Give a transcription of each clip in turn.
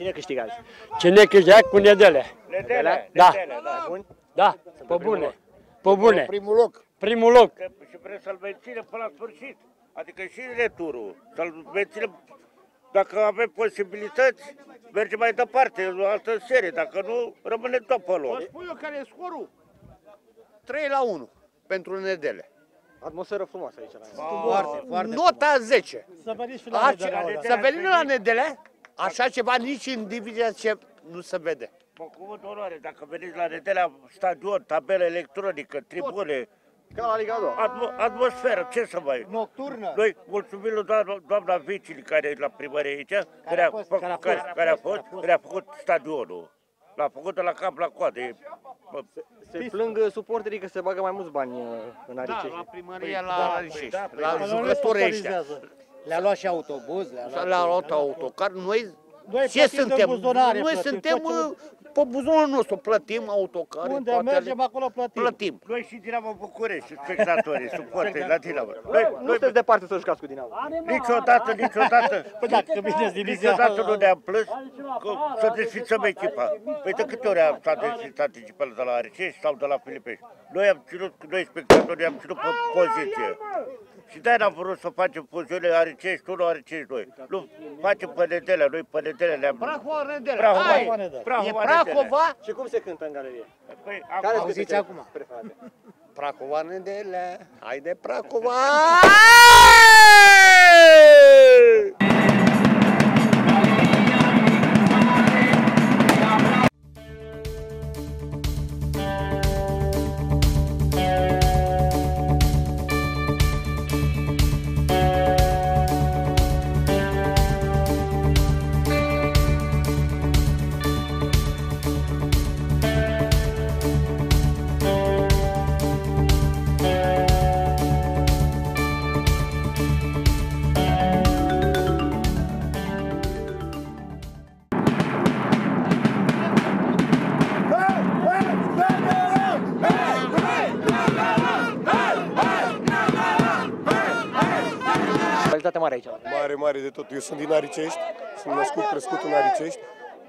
Cine câștigă azi? Cine câștigă cu nedele? Nedele? Da. Nedele, da. Bun? Da, pe bune. Pe bune. Primul loc. Primul loc. Că- și vrem să-l menținem până la sfârșit. Adică și returul. Să-l menținem, dacă avem posibilități, mergem mai departe, o altă serie. Dacă nu, rămâne tot pe Vă loc. spun eu care e scorul. 3 la 1 pentru Nedele. Atmosferă frumoasă aici. La Foarte, foarte Nota 10. Să veniți și A, să venim la Nedele, așa ceva nici în divizia ce nu se vede. Mă cuvânt onoare, dacă veniți la Nedelea, stadion, tabelă electronică, tribune, Ca la Liga 2. atmo- atmosferă, ce să mai... Nocturnă. Noi mulțumim lui doamna, doamna Vicili care e la primărie aici, care, a, fost, făcut, care a care, fost, care a fost, care a făcut stadionul. L-a făcut de la cap la coadă. E- bă, Se plâng suporterii că se bagă mai mulți bani uh, în Da, Aricești. la primărie, da, la păi Aricești, da, păi la da. jucătorii ăștia. Le-a luat și autobuz, le-a luat... Le-a luat autocar, noi Noi ce plătim din suntem? buzunare, Noi plătim, suntem facem- uh, pe buzunarul nostru, plătim autocare, Unde toate mergem, ale- acolo plătim. plătim. Noi și Dinamo București, spectatorii, suporteri la Dinamo. Noi, Nu noi sunteți departe să jucați cu Dinamo. niciodată, niciodată, Păi dacă vine divizia... niciodată nu ne-am plâns că să desfințăm echipa. Păi de câte ori am s-a desfințat echipele de la Aricești sau de la Filipești? Noi am ținut, noi spectatorii am ținut pe poziție. Și de-aia n-am vrut să facem fuziune Aricești 1, Aricești 2. Nu, facem pănedelea, noi pănedelea le-am... Prahova Nedele, Prahova, hai! Prahova, E Nedele. Prahova, Și cum se cântă în galerie? Păi, Care acum, sunt Auziți cântecele acum. preferate? Prahova Nedele, haide Prahova! Calitate mare aici. Mare, mare de tot. Eu sunt din Aricești, sunt născut, crescut în Aricești,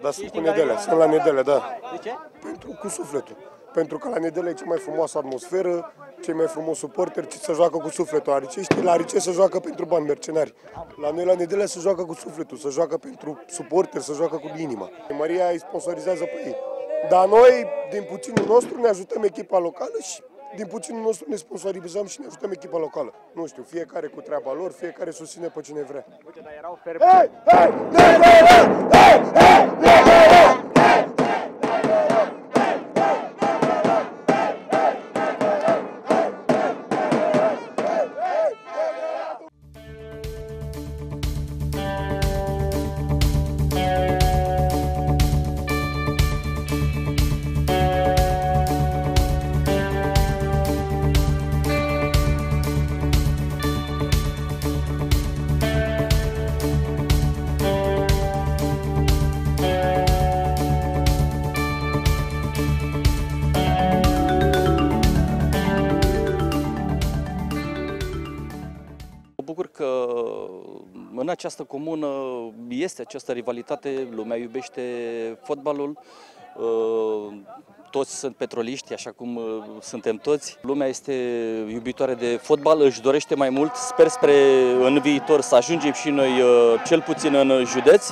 dar sunt cu Nedele, sunt la Nedele, da. De ce? Pentru, cu sufletul. Pentru că la Nedele e cea mai frumoasă atmosferă, cei mai frumos suporteri, ce se joacă cu sufletul. Aricești, la Aricești se joacă pentru bani mercenari. La noi la Nedele se joacă cu sufletul, se joacă pentru suporteri, se joacă cu inima. Maria îi sponsorizează pe ei. Dar noi, din puținul nostru, ne ajutăm echipa locală și din puținul nostru ne sponsorizăm și ne ajutăm echipa locală. Nu știu, fiecare cu treaba lor, fiecare susține pe cine vrea. Uite, dar erau fer... Mă în această comună este această rivalitate, lumea iubește fotbalul, uh, toți sunt petroliști, așa cum uh, suntem toți. Lumea este iubitoare de fotbal, își dorește mai mult, sper spre în viitor să ajungem și noi uh, cel puțin în județ.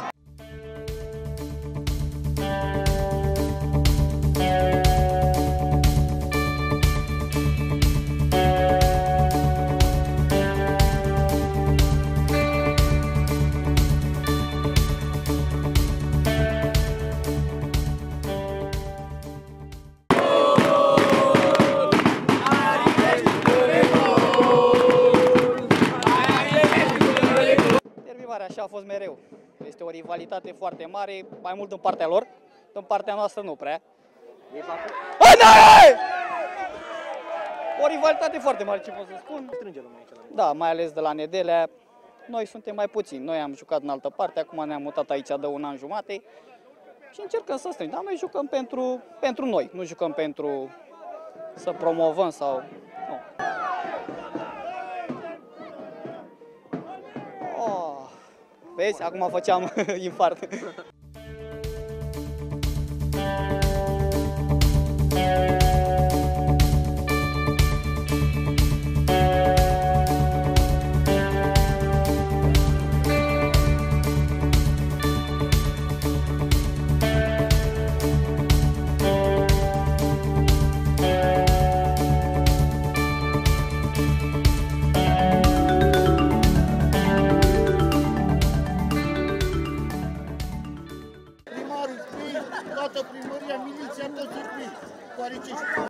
Așa a fost mereu. Este o rivalitate foarte mare, mai mult în partea lor, în partea noastră nu prea. Anae! O rivalitate foarte mare, ce pot să spun. Strânge lumea aici la mine. Da, mai ales de la Nedelea. Noi suntem mai puțini. Noi am jucat în altă parte, acum ne-am mutat aici de un an jumate și încercăm să strângem. Dar noi jucăm pentru, pentru noi, nu jucăm pentru să promovăm sau... Nu. Vezi, acum făceam infart. Toată primăria, miliția, toți surprinși. Cu aricești.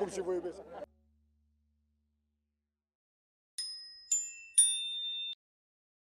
Vă pup și vă iubesc.